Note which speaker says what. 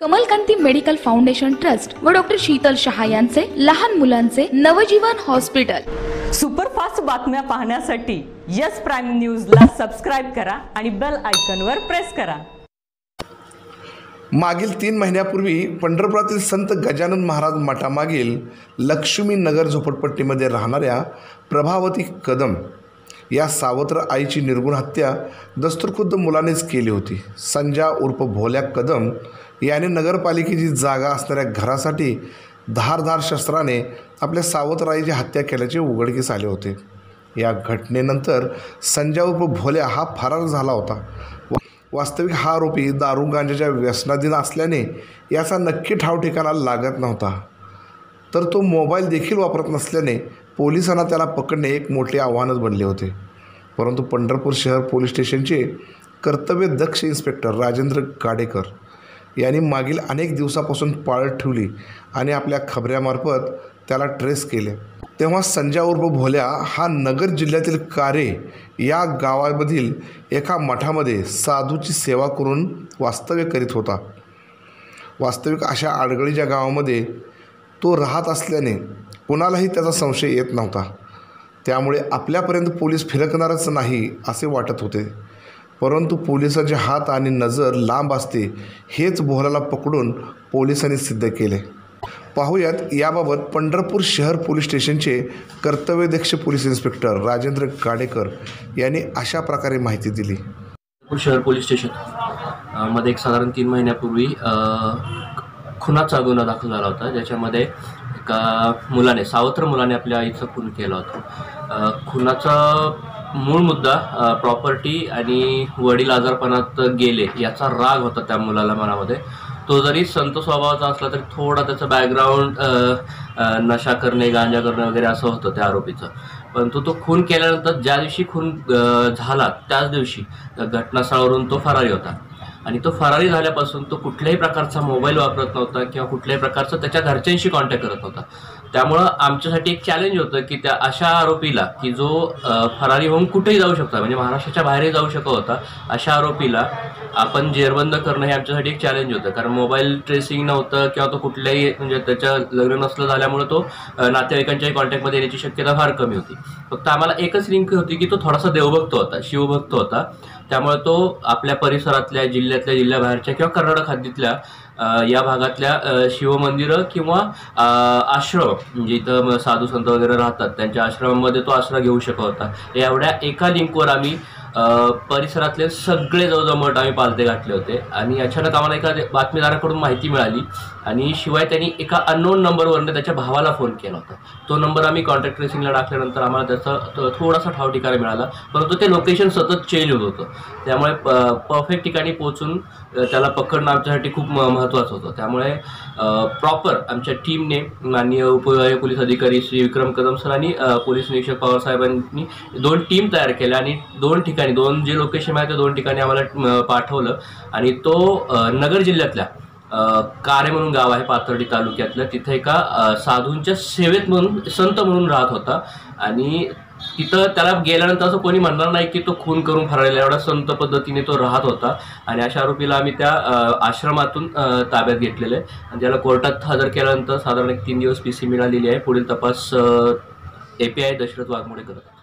Speaker 1: कमलकांती medical foundation trust व doctor Sheetal Shah यांचे लहान मुलांचे नवजीवन हॉस्पिटल.
Speaker 2: सुपरफास्ट बातम्या पाहण्यासाठी यस प्राईम न्यूजला सबस्क्राईब करा आणि बेल आयकॉनवर प्रेस करा.
Speaker 3: मागील तीन महिन्यापूर्वी पंढरपुरातील संत गजानन महाराज मठामागील लक्ष्मी नगर झोपडपट्टीमध्ये राहणाऱ्या प्रभावती कदम या सावत्र आईची निर्गुण हत्या दस्तुरखुद्द मुलानेच केली होती. संजा उर्फ भोल्या कदम याने नगरपालिकेची जागा असणाऱ्या घरासाठी धारधार शस्त्राने आपल्या सावत्र आईची हत्या केल्याचे उघडकीस आले होते. या घटनेनंतर संजा उर्फ भोल्या हा फरार झाला होता. वास्तविक हा आरोपी दारू गांजाच्या व्यसनाधीन असल्याने याचा नक्की ठाव ठिकाणा लागत नव्हता. तर तो मोबाईल देखील वापरत नसल्याने पोलिसांना त्याला पकडणे एक मोठे आव्हानच बनले होते. परंतु पंढरपूर शहर पोलीस स्टेशनचे कर्तव्य दक्ष इन्स्पेक्टर राजेंद्र गाडेकर यांनी मागील अनेक दिवसापासून पाळत ठेवली आणि आपल्या खबऱ्यामार्फत त्याला ट्रेस केले. तेव्हा संजय उर्फ भोल्या हा नगर जिल्ह्यातील कारे या गावामधील एका मठामध्ये साधूची सेवा करून वास्तव्य करीत होता. वास्तविक अशा आडगळीच्या गावामध्ये तो राहत असल्याने कुणालाही त्याचा संशय येत नव्हता. त्यामुळे आपल्यापर्यंत पोलीस फिरकणारच नाही असे वाटत होते. परंतु पोलिसांचे हात आणि नजर लांब असते हेच भोलाला पकडून पोलिसांनी सिद्ध केले. पाहूयात याबाबत पंढरपूर शहर पोलीस स्टेशनचे कर्तव्यदक्ष पोलीस इन्स्पेक्टर राजेंद्र काडेकर यांनी अशा प्रकारे माहिती दिली.
Speaker 4: शहर पोलीस स्टेशनमध्ये एक साधारण तीन महिन्यापूर्वी खुनाचा गुन्हा दाखल झाला होता. ज्याच्यामध्ये एका मुलाने सावत्र मुलाने आपल्या आईचा खून केला होता. खुनाचा मूळ मुद्दा प्रॉपर्टी आणि वडील आजारपणात गेले याचा राग होता त्या मुलाला मनामध्ये. तो जरी संत स्वभावाचा असला तरी थोडा त्याचं बॅकग्राऊंड नशा करणे गांजा करणे वगैरे असं होतं त्या आरोपीचं. परंतु तो खून केल्यानंतर ज्या दिवशी खून झाला त्याच दिवशी घटनास्थळावरून तो फरारी होता. आणि तो फरारी झाल्यापासून तो कुठल्याही प्रकारचा मोबाईल वापरत नव्हता किंवा कुठल्याही प्रकारचा त्याच्या घरच्यांशी कॉन्टॅक्ट करत नव्हता. त्यामुळं आमच्यासाठी एक चॅलेंज होतं की त्या अशा आरोपीला की जो फरारी होऊन कुठेही जाऊ शकता. म्हणजे महाराष्ट्राच्या बाहेरही जाऊ शकत होता. अशा आरोपीला आपण जेरबंद करणं हे आमच्यासाठी एक चॅलेंज होतं. कारण मोबाईल ट्रेसिंग नव्हतं किंवा तो कुठल्याही म्हणजे त्याच्या लग्न नसलं झाल्यामुळे तो नातेवाईकांच्याही कॉन्टॅक्टमध्ये येण्याची शक्यता फार कमी होती. फक्त आम्हाला एकच लिंक होती की तो थोडासा देवभक्त होता शिवभक्त होता. त्यामुळे तो आपल्या परिसरातल्या जिल्ह्यातल्या जिल्ह्याबाहेरच्या किंवा कर्नाटक हद्दीतल्या या भागातल्या शिवमंदिरं किंवा आश्रम म्हणजे इथं साधू संत वगैरे राहतात त्यांच्या आश्रमामध्ये तो आश्रय घेऊ शकत होता. एवढ्या एका लिंकवर आम्ही परिसरातले सगळे जवळजवळ मठ आम्ही पालते घातले होते. आणि अचानक आम्हाला एका बातमीदाराकडून माहिती मिळाली. आणि शिवाय त्यांनी एका अननोन नंबरवरनं त्याच्या भावाला फोन केला होता. तो नंबर आम्ही कॉन्टॅक्ट ट्रेसिंगला टाकल्यानंतर आम्हाला त्याचा थोडासा ठाव ठिकाणा मिळाला. परंतु ते लोकेशन सतत चेंज होत होतं. त्यामुळे परफेक्ट ठिकाणी पोहोचून त्याला पकडणं आमच्यासाठी खूप म- महत्त्वाचं होतं. त्यामुळे प्रॉपर आमच्या टीमने माननीय उपविभागीय पोलीस अधिकारी श्री विक्रम कदम सर आणि पोलीस निरीक्षक पवारसाहेबांनी दोन टीम तयार केल्या आणि दोन ठिकाणी दोन जे लोकेशन आहे ते दोन ठिकाणी आम्हाला पाठवलं. आणि तो नगर जिल्ह्यातल्या कारे म्हणून गाव आहे पाथर्डी तालुक्यातलं. तिथे एका साधूंच्या सेवेत म्हणून संत म्हणून राहत होता. आणि तिथं त्याला गेल्यानंतर असं कोणी म्हणणार नाही की तो खून करून फरायला एवढा संत पद्धतीने तो राहत होता. आणि अशा आरोपीला आम्ही त्या आश्रमातून ताब्यात घेतलेलं आहे. आणि त्याला कोर्टात हजर केल्यानंतर साधारण एक तीन दिवस पी सी मिळालेली आहे. पुढील तपास A P I Dashrath Waghmode करत आहे.